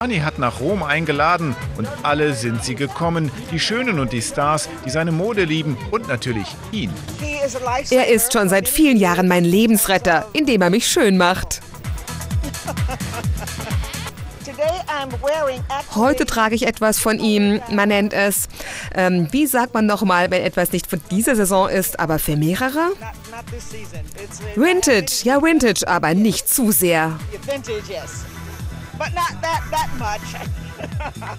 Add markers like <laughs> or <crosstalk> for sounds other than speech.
Gianni hat nach Rom eingeladen und alle sind sie gekommen. Die Schönen und die Stars, die seine Mode lieben und natürlich ihn. Er ist schon seit vielen Jahren mein Lebensretter, indem er mich schön macht. Heute trage ich etwas von ihm. Man nennt es, ähm, wie sagt man nochmal, wenn etwas nicht von dieser Saison ist, aber für mehrere? Vintage, ja Vintage, aber nicht zu sehr. But not that that much. <laughs>